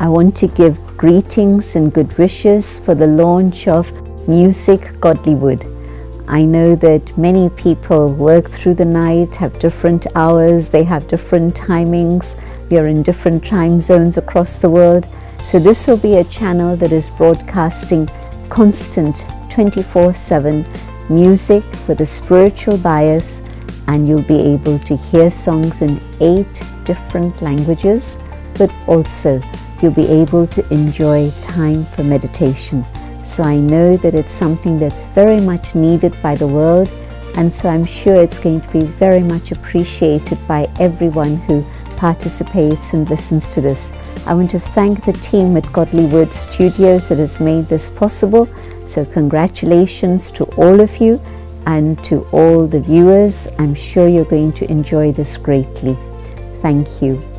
I want to give greetings and good wishes for the launch of Music Godlywood. I know that many people work through the night, have different hours, they have different timings, we are in different time zones across the world. So, this will be a channel that is broadcasting constant 24 7 music with a spiritual bias, and you'll be able to hear songs in eight different languages, but also you'll be able to enjoy time for meditation. So I know that it's something that's very much needed by the world, and so I'm sure it's going to be very much appreciated by everyone who participates and listens to this. I want to thank the team at Godlywood Studios that has made this possible. So, congratulations to all of you and to all the viewers. I'm sure you're going to enjoy this greatly. Thank you.